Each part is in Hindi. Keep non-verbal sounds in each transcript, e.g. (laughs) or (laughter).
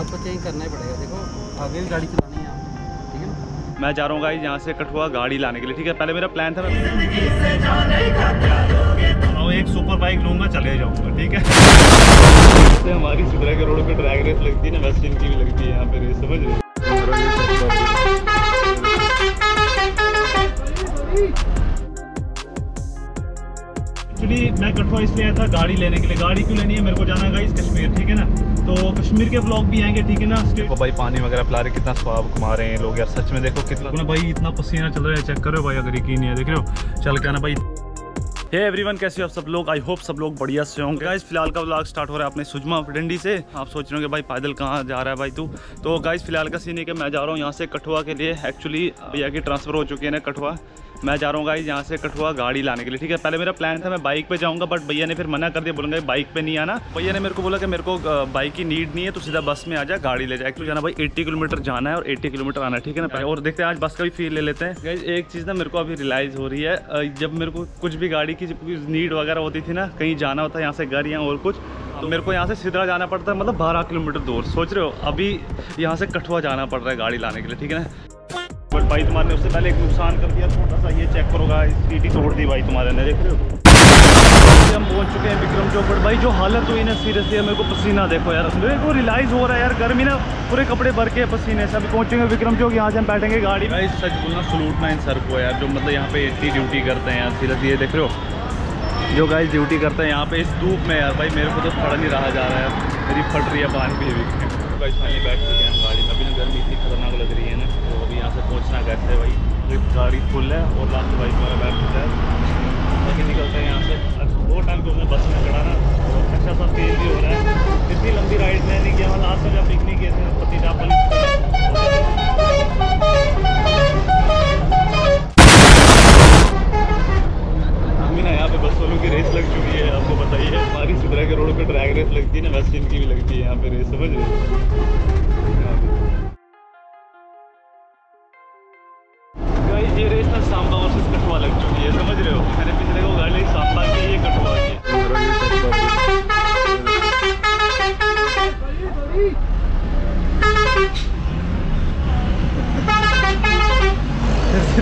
आपको चेंज करना ही पड़ेगा। देखो आगे भी गाड़ी चलानी है ठीक है ना? मैं जा रहा हूँ गाइस यहाँ से कठुआ गाड़ी लाने के लिए ठीक है? पहले मेरा प्लान था मैं और एक सुपर बाइक लूँगा चले जाऊँगा ठीक है? हमारी सुधरा के रोड पे ड्रैग रेस लगती है ना वेस्ट इनकी भी लगती है यहाँ पे रेस समझ रहे एक्चुअली मैं कठुआ इसलिए आया था गाड़ी लेने के लिए। गाड़ी क्यों लेनी है? मेरे को जाना है गाइस कश्मीर ठीक है ना? तो कश्मीर के ब्लॉग भी आएँगे ठीक है ना? देखो भाई पानी वगैरह पिला रहे कितना स्वाब घुमा रहे हैं लोग यार। सच में देखो कितना भाई इतना पसीना चल रहा है चेक करो भाई अगर यकीन नहीं है देख रहे हो? चल के आना भाई। हे hey एवरीवन कैसे हो आप सब लोग? आई होप सब लोग बढ़िया से होंगे। गाइस फ़िलहाल का व्लॉग स्टार्ट हो रहा है अपने सुजमा डंडी से। आप सोच रहे होंगे भाई पैदल कहाँ जा रहा है भाई तू? तो गाइस फ़िलहाल का सीन है कि मैं जा रहा हूँ यहाँ से कठुआ के लिए। एक्चुअली भैया की ट्रांसफ़र हो चुकी है ना कठुआ। मैं जा रहा हूँ गाइस यहाँ से कठुआ गाड़ी लाने के लिए, ठीक है? पहले मेरा प्लान था मैं बाइक पे जाऊँगा बट भैया ने फिर मना कर दिया, बोलेंगे बाइक पे नहीं आना। भैया ने मेरे को बोला कि मेरे को बाइक की नीड नहीं है तो सीधा बस में आ जा, गाड़ी ले जा। एक्चुअली जाना भाई 80 किलोमीटर जाना है और 80 किलोमीटर आना है, ठीक है ना और देखते हैं आज बस का भी फील ले लेते हैं। गाइस एक चीज़ ना मेरे को अभी रिलाइज़ हो रही है जब मेरे को कुछ भी गाड़ी की नीड वगैरह होती थी ना, कहीं जाना होता है यहाँ से घर या और कुछ तो मेरे को यहाँ से सिद्धरा जाना पड़ता है मतलब बारह किलोमीटर दूर। सोच रहे हो, अभी यहाँ से कठुआ जाना पड़ रहा है गाड़ी लाने के लिए, ठीक है ना? बट भाई तुम्हारे उससे पहले एक नुकसान कर दिया, छोटा सा ये चेक करो गाइस सीटी तोड़ दी भाई तुम्हारे ने, देख रहे हो? हम पहुँच चुके हैं विक्रम चौक पर भाई, जो हालत हुई ना सीरियसली मेरे को पसीना देखो यार, मेरे को रिलाइज हो रहा है यार गर्मी ना पूरे कपड़े भर के पसीने से। अभी पहुँचेंगे विक्रम चौक, यहाँ से हम बैठेंगे गाड़ी भाई सच बोलना सलूट ना इन सर को यार, जो मतलब यहाँ पे इतनी ड्यूटी करते हैं यार सीरियसली ये देख रहे हो? जो गाइस ड्यूटी करते हैं यहाँ पे, इस धूप में यार, भाई मेरे को तो फड़ नहीं रहा जा रहा है मेरी फट रही है पानी भी बैठ चुके हैं हम गाड़ी में, अभी ना गर्मी इतनी खतरनाक लग रही है ना। पहुँचना घर से भाई। गाड़ी फुल है और लास्ट बाइक में बैठ है। बाकी निकलते हैं यहाँ से। ये रेस ना सांबा वर्सेस कठुआ लग चुकी है समझ रहे हो? मैंने पिछले को गाड़ी सांबा की ये कठुआ की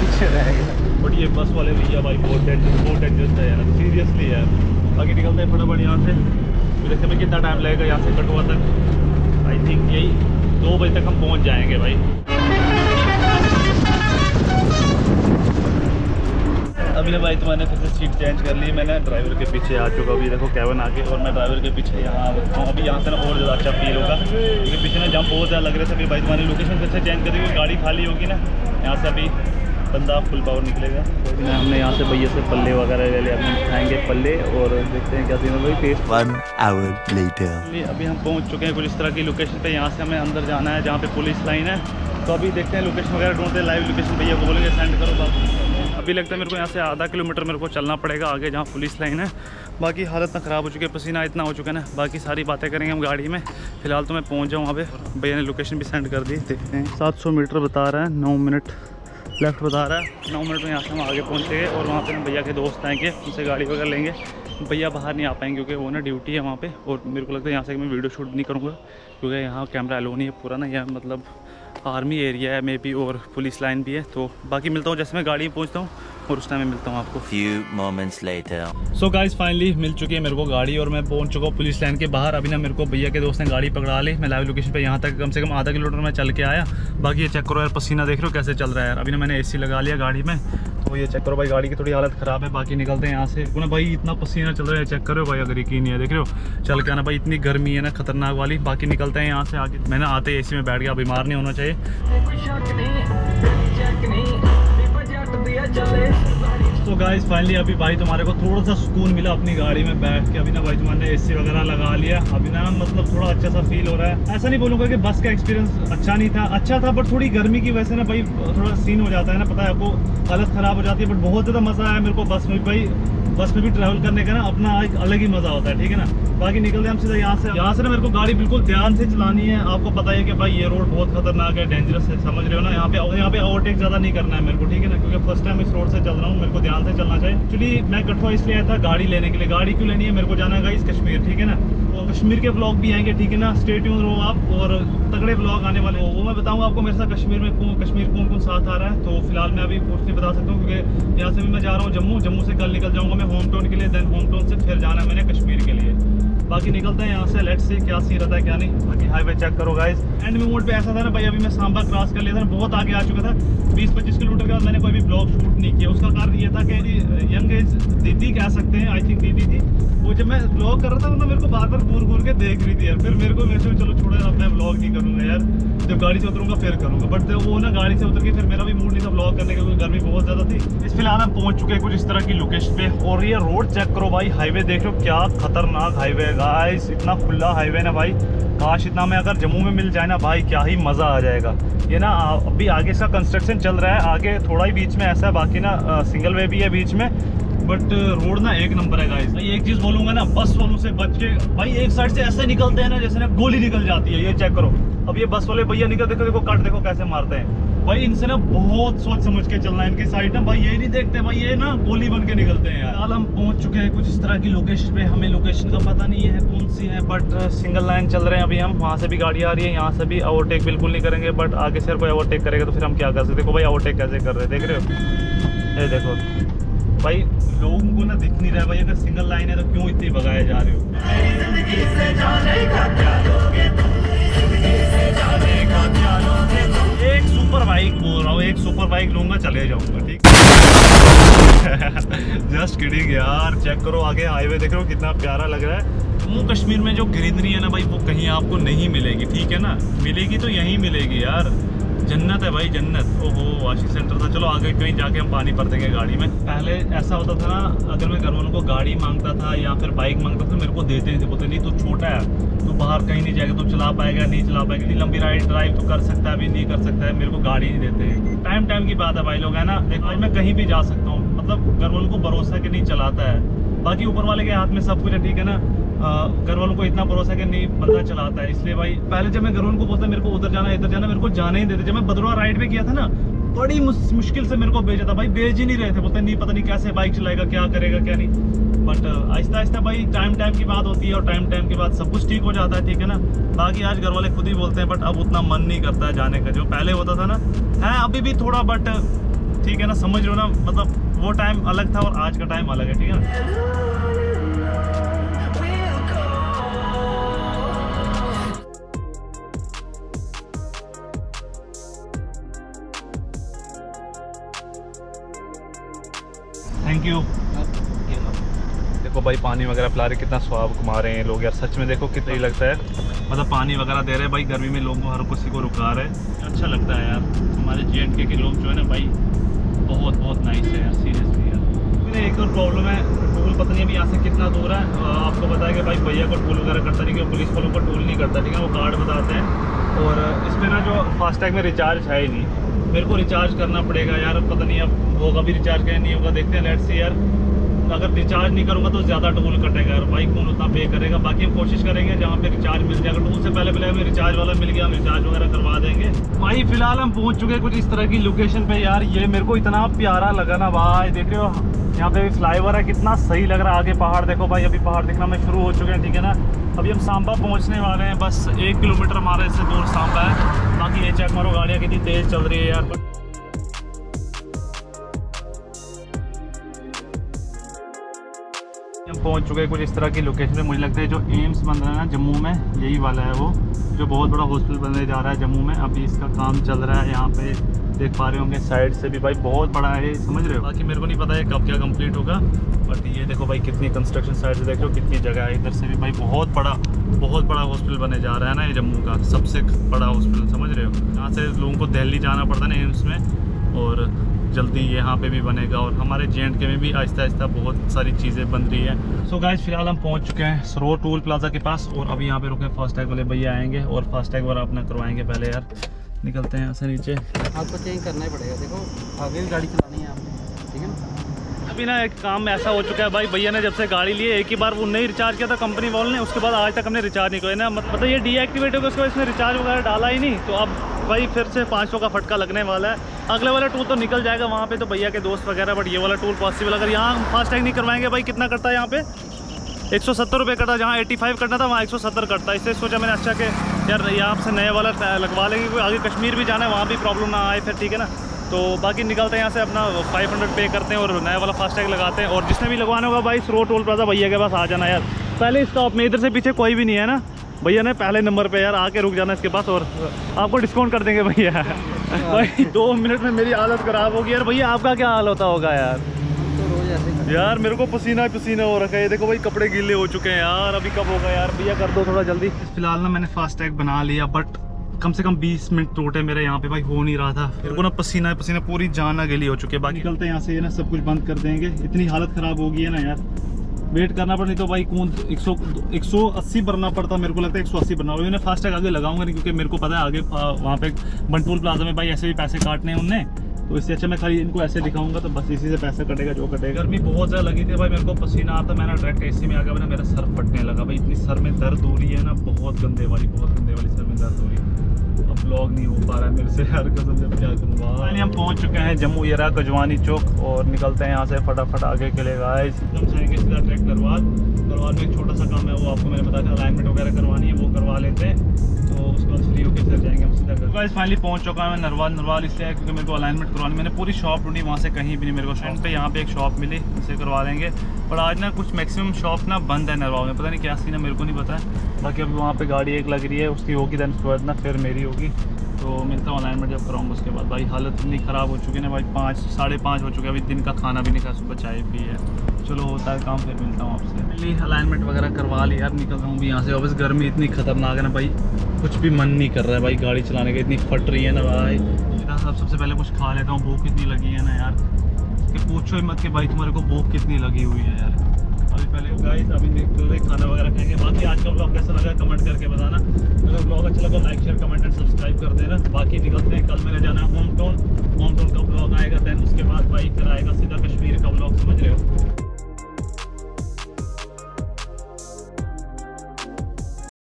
पीछे रहेगा बट ये बस वाले भैया भाई बहुत डेंजर बहुत डेंजरस है यार सीरियसली यार बाकी निकलते हैं फटाफट यहाँ से। देखते हैं कितना टाइम लगेगा यहाँ से कटुआ तक आई थिंक यही दो बजे तक हम पहुँच जाएँगे भाई। अभी ना भाई तुम्हारे फिर से सीट चेंज कर ली मैंने ड्राइवर के पीछे आ चुका अभी देखो कैबन आके और मैं ड्राइवर के पीछे यहाँ आ रखा हूँ। अभी यहाँ से ना और ज़्यादा अच्छा फील होगा क्योंकि पीछे ना जंप बहुत ज़्यादा लग रहे थे अभी। भाई तुम्हारी लोकेशन फिर से चेंज करेगी गाड़ी खाली होगी ना। यहाँ से अभी बंदा फुल पावर निकलेगा। तो हमने यहाँ से भैया से पल्ले वगैरह ले लिया अपने खाएँगे पल्ले और देखते हैं क्या सीन भाई टेस्ट hour later. लिए अभी हम पहुँच चुके हैं कुछ इस तरह की लोकेशन पे। यहाँ से हमें अंदर जाना है जहाँ पे पुलिस लाइन है। तो अभी देखते हैं लोकेशन वगैरह ढूंढते हैं लाइव लोकेशन भैया को बोलेंगे सेंड करो बात अभी लगता है मेरे को यहाँ से आधा किलोमीटर मेरे को चलना पड़ेगा आगे जहाँ पुलिस लाइन है। बाकी हालत ना ख़राब हो चुकी है, पसीना इतना हो चुका है ना। बाकी सारी बातें करेंगे हम गाड़ी में। फ़िलहाल तो मैं पहुँच जाऊँ वहाँ पे। भैया ने लोकेशन भी सेंड कर दी, देखते हैं। सात सौ मीटर बता रहा है, नौ मिनट लेफ़्ट बता रहा है। नौ मिनट में यहाँ से हम आगे पहुँचेंगे और वहाँ पर भैया के दोस्त आएँगे, उनसे गाड़ी वगैरह लेंगे। भैया बाहर नहीं आ पाएँगे क्योंकि वो ना ड्यूटी है वहाँ पे। और मेरे को लगता है यहाँ से मैं वीडियो शूट नहीं करूँगा, क्योंकि यहाँ कैमरा अलो नहीं है, पूरा ना यहाँ मतलब आर्मी एरिया है मे बी और पुलिस लाइन भी है तो बाकी मिलता हूँ जैसे मैं गाड़ी में पहुँचता हूँ और उस टाइम में मिलता हूँ आपको। Few moments later so guys finally मिल चुकी है मेरे को गाड़ी और मैं पहुँच चुका हूँ पुलिस लाइन के बाहर। अभी ना मेरे को भैया के दोस्त ने गाड़ी पकड़ा ली मैं लाइव लोकेशन पे यहाँ तक कम से कम आधा किलोमीटर में चल के आया। बाकी ये चेक करो यार पसीना देख रहे हो कैसे चल रहा है यार। अभी ना मैंने एसी लगा लिया गाड़ी में तो ये चेक करो भाई, गाड़ी की थोड़ी हालत ख़राब है, बाकी निकलते हैं यहाँ से। ना भाई, इतना पसीना चल रहा है चेक करो भाई, अगर यकीन नहीं है, देख रहे हो? चल के आना भाई, इतनी गर्मी है ना, खतरनाक वाली। बाकी निकलते हैं यहाँ से आगे। मैंने आते एसी में बैठ गया बीमार नहीं होना चाहिए। तो गाइस फाइनली अभी भाई तुम्हारे को थोड़ा सा सुकून मिला अपनी गाड़ी में बैठ के। अभी ना भाई तुम्हारे एसी वगैरह लगा लिया। अभी ना मतलब थोड़ा अच्छा सा फील हो रहा है। ऐसा नहीं बोलूँगा कि बस का एक्सपीरियंस अच्छा नहीं था। अच्छा था बट थोड़ी गर्मी की वजह से ना भाई थोड़ा सीन हो जाता है ना, पता है आपको, हालत ख़राब हो जाती है बट बहुत ज़्यादा मज़ा आया मेरे को बस में भाई। बस में भी ट्रैवल करने का ना अपना एक अलग ही मज़ा होता है, ठीक है ना? बाकी निकलते हम सीधा यहाँ से। यहाँ से ना मेरे को गाड़ी बिल्कुल ध्यान से चलानी है। आपको पता है कि भाई ये रोड बहुत खतरनाक है डेंजरस है, समझ रहे हो ना? यहाँ पे यहाँ पे ओवरटेक ज़्यादा नहीं करना है मेरे को, ठीक है ना? क्योंकि फ़र्स्ट टाइम इस रोड से चल रहा हूँ, मेरे को ध्यान से चलना चाहिए। एक्चुअली मैं कठुआ इसलिए आया था गाड़ी लेने के लिए। गाड़ी क्यों लेनी है? मेरे को जाना है इस कश्मीर, ठीक है ना? तो कश्मीर के ब्लॉग भी आएँगे, ठीक है ना? स्टेट ट्यून रहो आप, और तगड़े ब्लॉग आने वाले वो मैं बताऊँगा आपको, मेरे साथ कश्मीर में कश्मीर कौन कौन साथ आ रहा है। तो फ़िलहाल मैं अभी कुछ नहीं बता सकता हूँ, क्योंकि यहाँ से भी मैं जा रहा हूँ जम्मू। जम्मू से कल निकल जाऊँगा मैं होम टाउन के लिए देन होम टाउन से फिर जाना है मैंने कश्मीर के लिए। बाकी निकलते हैं यहाँ से लेट से क्या सीन रहता है, क्या नहीं। बाकी हाईवे चेक करो गाइज़ एंड में मोड पे ऐसा था ना, भाई, अभी मैं सांबा क्रॉस कर लिया था, बहुत आगे आ चुका था। 20-25 किलोमीटर के बाद मैंने कोई भी ब्लॉग शूट नहीं किया उसका कारण ये था कि यंग एज दीदी कह सकते हैं आई थिंक दीदी थी वो जब मैं ब्लॉग कर रहा था तो मेरे को बार बार घूर घूर के देख रही थी यार फिर मेरे को वैसे चलो छोड़ो यार मैं ब्लॉग नहीं करूँगा यार। जब गाड़ी से उतरूँगा, फिर करूँगा। बट वो ना गाड़ी से उतर के फिर मेरा भी मूड नहीं था ब्लॉग करने का, क्योंकि गर्मी बहुत ज़्यादा थी। इस फ़िलहाल हम पहुँच चुके हैं कुछ इस तरह की लोकेशन पे। और ये रोड चेक करो भाई हाईवे देख लो, क्या खतरनाक हाईवे है। गाइस इतना खुला हाईवे ना भाई। काश इतना में अगर जम्मू में मिल जाए ना भाई, क्या ही मज़ा आ जाएगा। ये ना, अभी आगे इसका कंस्ट्रक्शन चल रहा है, आगे थोड़ा ही बीच में ऐसा है, बाकी ना सिंगल वे भी है बीच में बट रोड ना एक नंबर है गाइस भाई, एक चीज़ बोलूँगा ना बस वालों से बच के, भाई, एक साइड से ऐसे निकलते हैं ना, जैसे ना गोली निकल जाती है, ये चेक करो. अब ये बस वाले भैया निकल, देखो देखो, कट, देखो, कैसे मारते हैं. भाई, इनसे ना बहुत सोच समझ के चलना है, इनकी साइड ना. भाई, ये नहीं देखते, भाई, ये ना गोली बन के निकलते हैं, यार. हम पहुँच चुके हैं कुछ इस तरह की लोकेशन पे, हमें लोकेशन का पता नहीं है कौन सी है बट सिंगल लाइन चल रहे हैं अभी हम. वहाँ से भी गाड़ी आ रही है, यहाँ से भी ओवरटेक बिल्कुल नहीं करेंगे बट आगे से कोई ओवरटेक करेगा तो फिर हम क्या कर सकते देखो भाई ओवरटेक कैसे कर रहे हैं, देख रहे हो? ये देखो, भाई लोगों को ना दिख नहीं रहा भाई, अगर सिंगल लाइन है तो क्यों इतनी भगाए जा रहे हो? एक सुपर बाइक बोल रहा हूँ, एक सुपर बाइक लूँगा, चले जाऊँगा, ठीक? (laughs) जस्ट किडिंग यार चेक करो, आगे हाईवे देख रहे हो, कितना प्यारा लग रहा है। जम्मू कश्मीर में जो ग्रीनरी है ना भाई, वो कहीं आपको नहीं मिलेगी, ठीक है ना? मिलेगी तो यहीं मिलेगी यार। जन्नत है भाई, जन्नत। ओहो वाशिंग सेंटर था। चलो, आगे कहीं जाके हम पानी भर देंगे गाड़ी में। पहले ऐसा होता था ना, अगर मैं घर वालों को गाड़ी माँगता था या फिर बाइक माँगता था, मेरे को देते नहीं थे, बोलते, नहीं, तू छोटा है। तू बाहर कहीं नहीं जाएगा, तू चला पाएगा, नहीं चला पाएगा। नहीं लंबी राइड ड्राइव तो कर सकता है, अभी नहीं कर सकता है, मेरे को गाड़ी नहीं देते। टाइम टाइम की बात है भाई लोग, है ना? देखो आज मैं कहीं भी जा सकता हूँ। मतलब घर वालों को भरोसा कि नहीं, चलाता है। बाकी ऊपर वाले के हाथ में सब कुछ है, ठीक है ना? घर वालों को इतना भरोसा कि नहीं, बंदा चलाता है। इसलिए भाई, पहले जब मैं घर वालों को बोलता, मेरे को उधर जाना इधर जाना मेरे को जाने ही देते। जब मैं बदरवा राइड पे किया था ना, बड़ी मुश्किल से मेरे को भेजा था। भाई, भेज ही नहीं रहे थे। बोलते, नहीं, पता नहीं कैसे बाइक चलाएगा, क्या करेगा, क्या नहीं? बट आहिस्ता आहिस्ता भाई टाइम टाइम की बात होती है और टाइम टाइम के बाद सब कुछ ठीक हो जाता है, ठीक है ना? बाकी आज घर वाले खुद ही बोलते हैं, बट अब उतना मन नहीं करता है जाने का। जो पहले होता था ना, है, अभी भी थोड़ा बट ठीक है ना, समझ लो ना मतलब वो टाइम अलग था और आज का टाइम अलग है, ठीक है ना? भाई पानी वगैरह पिला रहे, कितना स्वाब घुमा रहे हैं लोग यार। सच में देखो कितना ही लगता है। मतलब पानी वगैरह दे रहे हैं भाई, गर्मी में लोगों हर किसी को रुका रहे हैं। अच्छा लगता है यार। हमारे जे एंड के लोग जो है ना भाई, बहुत बहुत नाइस है यार सीरियसली यार। एक और प्रॉब्लम है, टोल पता नहीं अभी यहाँ से कितना दूर है। आपको है कि भाई भैया को टोल वगैरह करता नहीं कि पुलिस वालों को टोल नहीं करता, ठीक है, वो कार्ड बताते हैं। और इस पर ना जो फास्टैग में रिचार्ज है ही नहीं। मेरे को रिचार्ज करना पड़ेगा यार, पता नहीं अब होगा भी रिचार्ज क्या नहीं होगा, देखते हैं लेट्स सी यार। अगर रिचार्ज नहीं करूँगा तो ज़्यादा टोल कटेगा। यार भाई कौन उतना पे करेगा? बाकी हम कोशिश करेंगे, जहाँ पे रिचार्ज मिल जाएगा। टोल से पहले पहले हमें रिचार्ज वाला मिल गया, हम रिचार्ज वगैरह करवा देंगे। भाई, फ़िलहाल हम पहुँच चुके हैं कुछ इस तरह की लोकेशन पे। यार, ये मेरे को इतना प्यारा लगा ना, भाई। देख रहे हो, यहाँ पे फ्लाई फ्लाईओवर है, कितना सही लग रहा है। आगे पहाड़ देखो भाई, अभी पहाड़ दिखना में शुरू हो चुके हैं, ठीक है ना? अभी हम सांबा पहुँचने वाले हैं, बस एक किलोमीटर हमारे इससे दूर सांबा है। बाकी ये चेक मारो, गाड़ियाँ कितनी तेज़ चल रही है यार पहुँच चुके हैं कुछ इस तरह की लोकेशन पे। मुझे लगता है जो एम्स बन रहा है ना, जम्मू में, यही वाला है वो, जो बहुत बड़ा हॉस्पिटल बनने जा रहा है जम्मू में। अभी इसका काम चल रहा है, यहाँ पे देख पा रहे होंगे साइड से भी। भाई, बहुत बड़ा है, समझ रहे हो? बाकी मेरे को नहीं पता है कब क्या कंप्लीट होगा बट ये देखो भाई, कितनी कंस्ट्रक्शन साइड से देख रहे हो कितनी जगह है। इधर से भी भाई, बहुत बड़ा बहुत बड़ा हॉस्पिटल बनने जा रहा है ना ये जम्मू का, सबसे बड़ा हॉस्पिटल समझ रहे हो? यहाँ से लोगों को दिल्ली जाना पड़ता है ना एम्स में, और जल्दी यहाँ पे भी बनेगा और हमारे जे के में भी आहिस्ता आहिस्ता बहुत सारी चीज़ें बन रही है। सो गाइज़ फ़िलहाल हम पहुँच चुके हैं सरोर टूल प्लाजा के पास और अभी यहाँ पे रुके फास्टैग वाले भैया आएँगे और फास्टैग वाला अपना करवाएँगे पहले यार। निकलते हैं यहाँ से नीचे। आपको चेंज करना ही पड़ेगा। देखो आगे भी गाड़ी चलानी है आपने ठीक है ना? अभी ना एक काम ऐसा हो चुका है भाई भैया ने जब से गाड़ी ली है एक ही बार वो नहीं रिचार्ज किया था कंपनी वालों ने उसके बाद आज तक हमने रिचार्ज नहीं किया। ना मत- मतलब ये डीएक्टिवेट हो गया उसके बाद इसमें रिचार्ज वगैरह डाला ही नहीं तो अब भाई फिर से पाँच सौ का फटका लगने वाला है। अगले वाला टूल तो निकल जाएगा वहाँ पे तो भैया के दोस्त वगैरह बट ये वाला टूल पॉसिबल अगर यहाँ फास्टैग नहीं करवाएँगे, भाई कितना करता है यहाँ पे? एक सौ सत्तर रुपये कटा, जहाँ एट्टी फाइव कटना था, वहाँ एक सौ सत्तर कटता इससे सोचा मैंने अच्छा कि यार, यहाँ से नया वाला लगवा लेंगे, क्योंकि आगे कश्मीर भी जाना है, वहाँ भी प्रॉब्लम ना आए, फिर ठीक है ना? तो बाकी निकलते हैं यहाँ से, अपना 500 पे करते हैं और नया वाला फास्टैग लगाते हैं। और जिसने भी लगवाना होगा भाई स्रो टोल प्लाजा भैया के पास आ जाना यार। पहले स्टॉप में इधर से पीछे कोई भी नहीं है ना? भैया ने पहले नंबर पे यार, आके रुक जाना इसके पास और आपको डिस्काउंट कर देंगे भैया। (laughs) भाई, दो मिनट में मेरी हालत ख़राब होगी यार। भैया, आपका क्या हाल होता होगा यार? यार, मेरे को पसीना पसीना हो रखा है। देखो भाई, कपड़े गीले हो चुके हैं यार। अभी कब होगा यार? भैया, कर दो थोड़ा जल्दी। फ़िलहाल ना मैंने फास्टैग बना लिया बट कम से कम 20 मिनट टोटे मेरे यहाँ पे। भाई, हो नहीं रहा था। मेरे को ना पसीना पसीना। पूरी जान गली हो चुकी है। बाकी निकलते यहाँ से ना सब कुछ बंद कर देंगे। इतनी हालत ख़राब होगी है ना यार। वेट करना पड़ा नहीं तो भाई कौन 100 180 भरना पड़ता, मेरे को लगता है 180 भरना और मैंने फास्टैग आगे लगाऊँगा नहीं, क्योंकि मेरे को पता है आगे वहाँ पे बंटोल प्लाजा में भाई ऐसे भी पैसे काटने हैं उनने। तो इससे अच्छा मैं खाली इनको ऐसे दिखाऊँगा तो बस इसी से पैसा कटेगा, जो कटेगा। गर्मी बहुत ज़्यादा लगी थी भाई, मेरे को पसीना आता, मैंने डायरेक्ट एसी में आ गया मैंने मेरा सर फटने लगा। भाई इतनी सर में दर्द हो रही है ना, बहुत गंदे वाली, बहुत गंदे वाली सर में दर्द हो रही है। ब्लॉग नहीं हो पा रहा है मेरे से यार कसम से क्या करूँ फाइनली हम पहुँच चुके हैं जम्मू येरा कजवानी चौक और निकलते हैं यहाँ से फटाफट आगे के लिए गाइस हम जाएँगे सीधा ट्रैक करवाद करवाद में एक छोटा सा काम है वो आपको मैंने बताया था अलाइनमेंट वगैरह करवानी है वो करवा लेते हैं। तो उसके बाद फ्री होकर फिर जाएँगे हम सीधा गाइस फाइनली पहुँच चुका है मैं नरवाल। नरवाल इसलिए क्योंकि मेरे को अलाइनमेंट करवानी मैंने पूरी शॉप ढूंढी वहाँ से कहीं भी नहीं मेरे को शॉप पे यहाँ पे एक शॉप मिली उसे करवा लेंगे पर आज ना कुछ मैक्सिमम शॉप ना बंद है नरवाल में। पता नहीं क्या सीन है मेरे को नहीं पता। है बाकी अभी वहाँ पर गाड़ी एक लग रही है उसकी होगी देन उसके बाद ना फिर मेरी होगी। तो मिलता हूँ अलाइनमेंट जब कराऊँगा उसके बाद। भाई हालत इतनी ख़राब हो चुकी है ना भाई, पाँच, साढ़े पाँच हो चुके हैं। अभी दिन का खाना भी नहीं खाया सुबह चाय पी है। चलो, होता है काम, फिर मिलता हूँ आपसे। पहले अलाइनमेंट वगैरह करवा लिया यार, निकल रहा हूँ भी यहाँ से। वापस गर्मी इतनी खतरनाक है ना भाई, कुछ भी मन नहीं कर रहा है भाई, गाड़ी चलाने का, इतनी फट रही है ना भाई। साहब सबसे पहले कुछ खा लेता हूँ, भूख इतनी लगी है ना यार। कि पूछो ही मत कि भाई तुम्हारे को भूख कितनी लगी हुई है यार। अभी पहले गाइस तो अभी देखते हुए खाना वगैरह खाएँगे बाकी आज का ब्लॉग कैसा लगा कमेंट करके बताना। अगर ब्लॉग अच्छा लगा like share comment and subscribe कर देना। बाकी निकलते हैं, कल मेरे जाना होम टाउन होम टाउन का ब्लॉग आएगा दैन उसके बाद बाइक फिर आएगा सीधा कश्मीर का ब्लॉग समझ रहे हो?